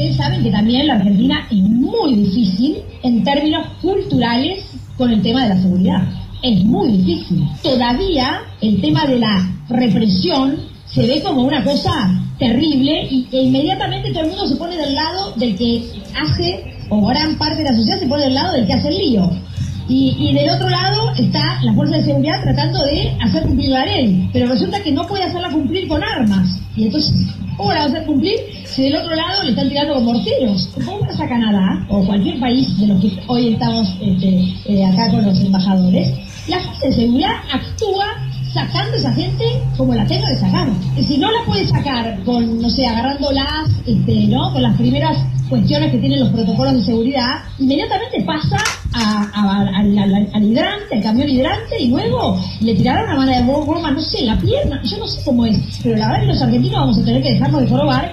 Ustedes saben que también la Argentina es muy difícil en términos culturales con el tema de la seguridad. Es muy difícil. Todavía el tema de la represión se ve como una cosa terrible y e inmediatamente todo el mundo se pone del lado del que hace, o gran parte de la sociedad se pone del lado del que hace el lío. Y, y, del otro lado está la fuerza de seguridad tratando de hacer cumplir la ley, pero resulta que no puede hacerla cumplir con armas. Y entonces, ¿cómo la va a hacer cumplir si del otro lado le están tirando con morteros? ¿Cómo pasa Canadá o cualquier país de los que hoy estamos este, eh, acá con los embajadores? La fuerza de seguridad actúa sacando a esa gente como la tenga de sacar. Si no la puede sacar con, no sé, agarrándolas, este, ¿no? Con las primeras cuestiones que tienen los protocolos de seguridad, inmediatamente pasa al, hidrante, al camión hidrante, y luego le tiraron una mano de goma, no sé, la pierna, yo no sé cómo es, pero la verdad que los argentinos vamos a tener que dejarnos de jorobar